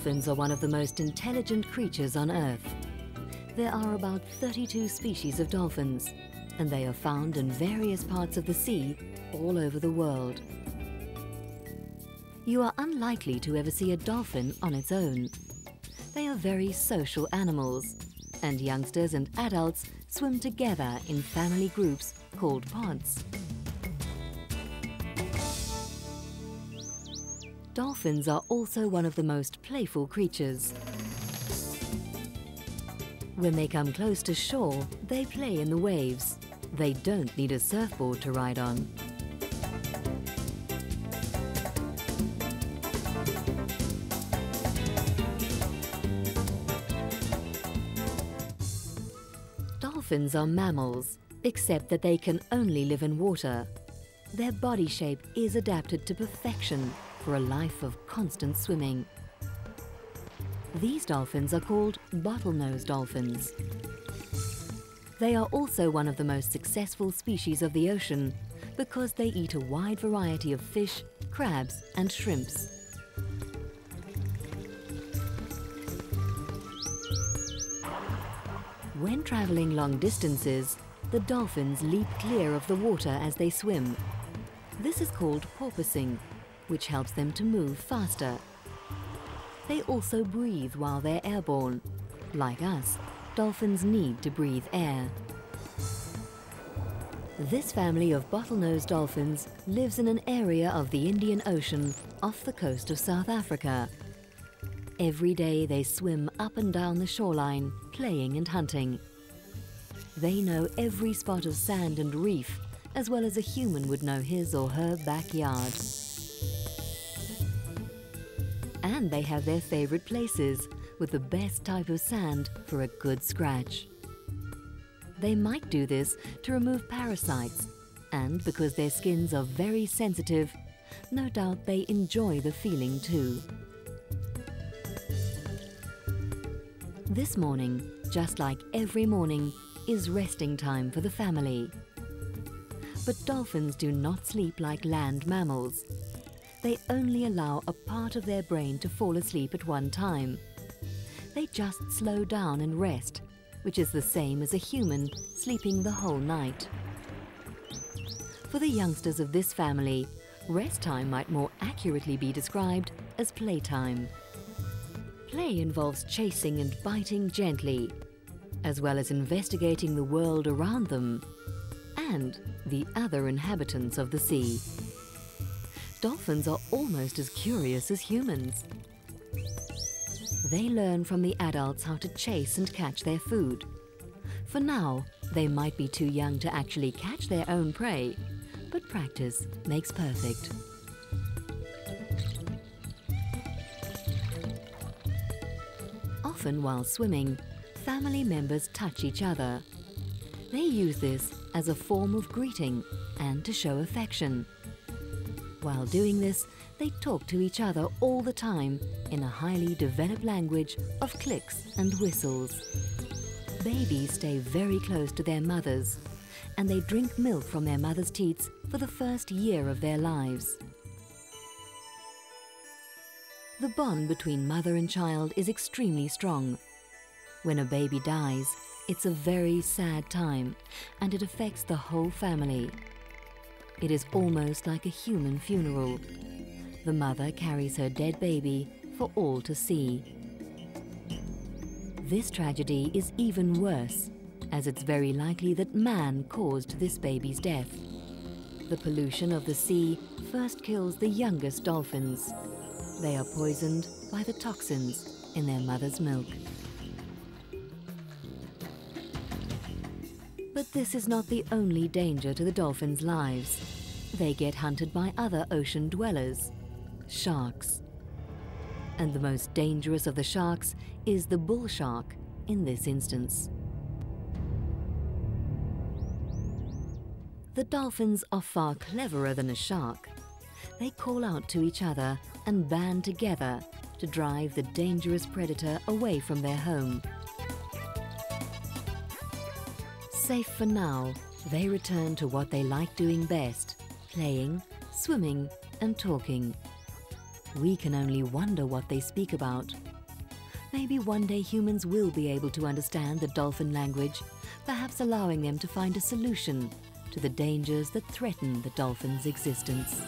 Dolphins are one of the most intelligent creatures on Earth. There are about 32 species of dolphins, and they are found in various parts of the sea all over the world. You are unlikely to ever see a dolphin on its own. They are very social animals, and youngsters and adults swim together in family groups called pods. Dolphins are also one of the most playful creatures. When they come close to shore, they play in the waves. They don't need a surfboard to ride on. Dolphins are mammals, except that they can only live in water. Their body shape is adapted to perfection for a life of constant swimming. These dolphins are called bottlenose dolphins. They are also one of the most successful species of the ocean because they eat a wide variety of fish, crabs and shrimps. When traveling long distances, the dolphins leap clear of the water as they swim. This is called porpoising which helps them to move faster. They also breathe while they're airborne. Like us, dolphins need to breathe air. This family of bottlenose dolphins lives in an area of the Indian Ocean off the coast of South Africa. Every day they swim up and down the shoreline, playing and hunting. They know every spot of sand and reef, as well as a human would know his or her backyard and they have their favorite places with the best type of sand for a good scratch. They might do this to remove parasites, and because their skins are very sensitive, no doubt they enjoy the feeling too. This morning, just like every morning, is resting time for the family. But dolphins do not sleep like land mammals they only allow a part of their brain to fall asleep at one time. They just slow down and rest, which is the same as a human sleeping the whole night. For the youngsters of this family, rest time might more accurately be described as playtime. Play involves chasing and biting gently, as well as investigating the world around them and the other inhabitants of the sea dolphins are almost as curious as humans. They learn from the adults how to chase and catch their food. For now, they might be too young to actually catch their own prey, but practice makes perfect. Often while swimming, family members touch each other. They use this as a form of greeting and to show affection. While doing this, they talk to each other all the time in a highly developed language of clicks and whistles. Babies stay very close to their mothers and they drink milk from their mother's teats for the first year of their lives. The bond between mother and child is extremely strong. When a baby dies, it's a very sad time and it affects the whole family. It is almost like a human funeral. The mother carries her dead baby for all to see. This tragedy is even worse, as it's very likely that man caused this baby's death. The pollution of the sea first kills the youngest dolphins. They are poisoned by the toxins in their mother's milk. But this is not the only danger to the dolphins' lives. They get hunted by other ocean dwellers, sharks. And the most dangerous of the sharks is the bull shark in this instance. The dolphins are far cleverer than a shark. They call out to each other and band together to drive the dangerous predator away from their home. Safe for now, they return to what they like doing best, playing, swimming and talking. We can only wonder what they speak about Maybe one day humans will be able to understand the dolphin language, perhaps allowing them to find a solution to the dangers that threaten the dolphin's existence.